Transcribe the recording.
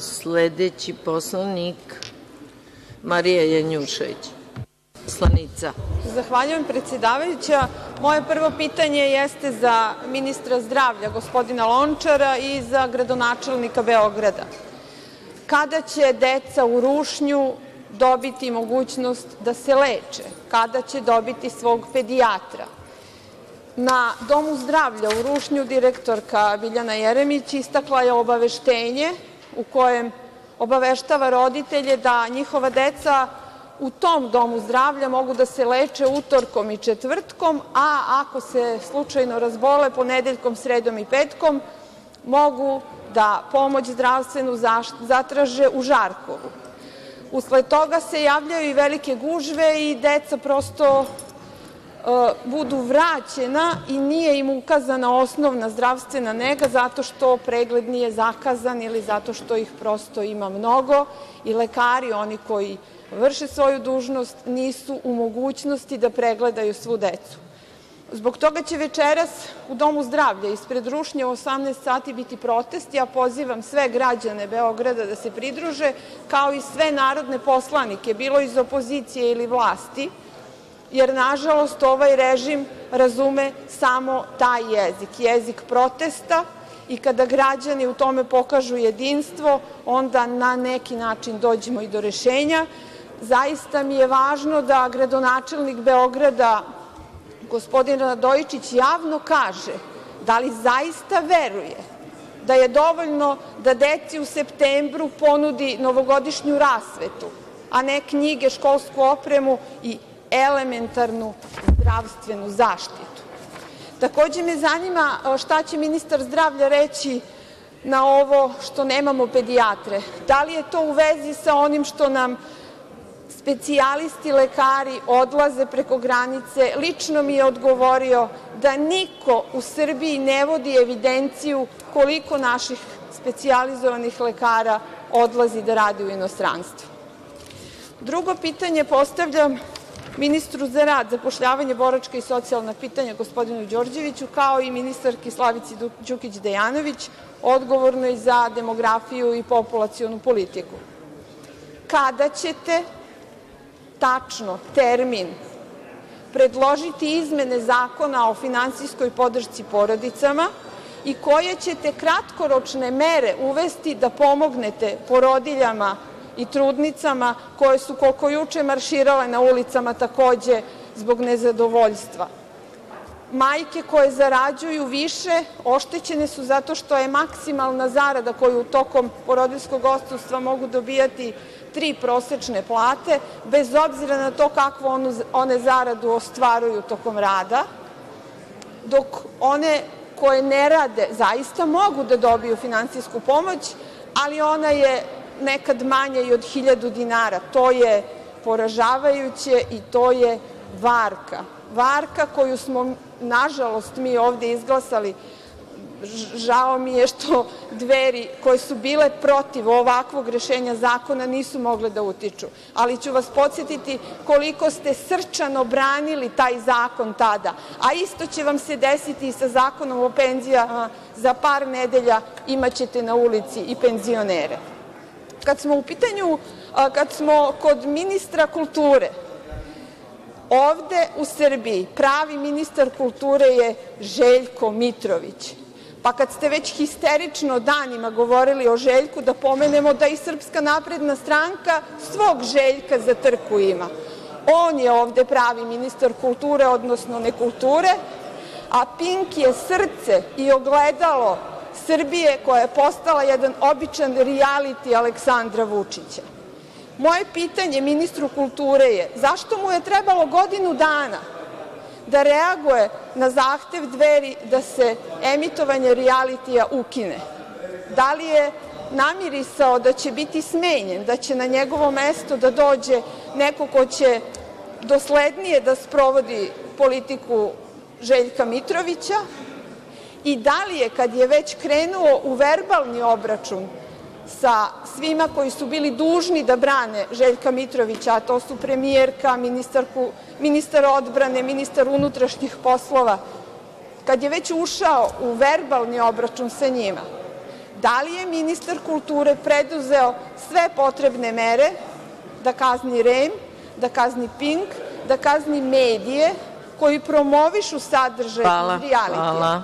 Sledeći poslanik Marija Janjušević, poslanica. Zahvaljujem predsedavajuća. Moje prvo pitanje jeste za ministra zdravlja gospodina Lončara i za gradonačelnika Beograda. Kada će deca u Rušnju dobiti mogućnost da se leče? Kada će dobiti svog pedijatra? Na Domu zdravlja u Rušnju direktorka Biljana Jeremić istakla je obaveštenje u kojem obaveštava roditelje da njihova deca u tom domu zdravlja mogu da se leče utorkom i četvrtkom, a ako se slučajno razbole ponedeljkom, sredom i petkom, mogu da pomoć zdravstvenu zatraže u Žarkovu. Usled toga se javljaju i velike gužve i deca prosto budu vraćena i nije im ukazana osnovna zdravstvena nega zato što pregled nije zakazan ili zato što ih prosto ima mnogo i lekari, oni koji vrše svoju dužnost, nisu u mogućnosti da pregledaju svu decu. Zbog toga će večeras u Domu zdravlja ispred Rušnje u 18 sati biti protest. Ja pozivam sve građane Beograda da se pridruže, kao i sve narodne poslanike, bilo iz opozicije ili vlasti, jer nažalost ovaj režim razume samo taj jezik, jezik protesta i kada građani u tome pokažu jedinstvo, onda na neki način dođemo i do rešenja. Zaista mi je važno da gradonačelnik Beograda gospodin Radojičić javno kaže da li zaista veruje da je dovoljno da deci u septembru ponudi novogodišnju rasvetu, a ne knjige, školsku opremu i elementarnu zdravstvenu zaštitu. Takođe me zanima šta će ministar zdravlja reći na ovo što nemamo pedijatre. Da li je to u vezi sa onim što nam specijalisti lekari odlaze preko granice. Lično mi je odgovorio da niko u Srbiji ne vodi evidenciju koliko naših specijalizovanih lekara odlazi da radi u inostranstvo. Drugo pitanje postavljam ministru za rad, zapošljavanje, boračka i socijalna pitanja gospodinu Đorđeviću, kao i ministarki Slavici Đukić Dejanović, odgovornoj za demografiju i populacionu politiku. Kada ćete tačno termin predložiti izmene Zakona o finansijskoj podršci porodicama i koje ćete kratkoročne mere uvesti da pomognete porodiljama i trudnicama koje su koliko juče marširale na ulicama takođe zbog nezadovoljstva. Majke koje zarađuju više oštećene su zato što je maksimalna zarada koju tokom porodiljskog odsustva mogu dobijati tri prosečne plate, bez obzira na to kakvu one zaradu ostvaruju tokom rada, dok one koje ne rade zaista mogu da dobiju finansijsku pomoć, ali ona je nekad manja i od 1.000 dinara. To je poražavajuće i to je varka. Varka koju smo, nažalost, mi ovde izglasali žao mi je što Dveri koje su bile protiv ovakvog rešenja zakona nisu mogle da utiču, ali ću vas podsetiti koliko ste srčano branili taj zakon tada, a isto će vam se desiti i sa Zakonom o penzijama. Za par nedelja imaćete na ulici i penzionere. Kad smo u pitanju, kad smo kod ministra kulture, ovde u Srbiji pravi ministar kulture je Željko Mitrović. Pa kad ste već histerično danima govorili o Željku, da pomenemo da i Srpska napredna stranka svog Željka za trku ima. On je ovde pravi ministar kulture, odnosno nekulture, a Pink je srce i ogledalo Srbije koja je postala jedan običan reality Aleksandra Vučića. Moje pitanje ministru kulture je zašto mu je trebalo godinu dana da reaguje na zahtev Dveri da se emitovanje rijalitija ukine? Da li je namirisao da će biti smenjen, da će na njegovo mesto da dođe neko ko će doslednije da sprovodi politiku Željka Mitrovića i da li je, kad je već krenuo u verbalni obračun sa svima koji su bili dužni da brane Željka Mitrovića, a to su premijerka, ministar odbrane, ministar unutrašnjih poslova, kad je već ušao u verbalni obračun sa njima, Da li je ministar kulture preduzeo sve potrebne mere da kazni REM, da kazni Pink, da kazni medije koji promovišu sadržaj rijalitija?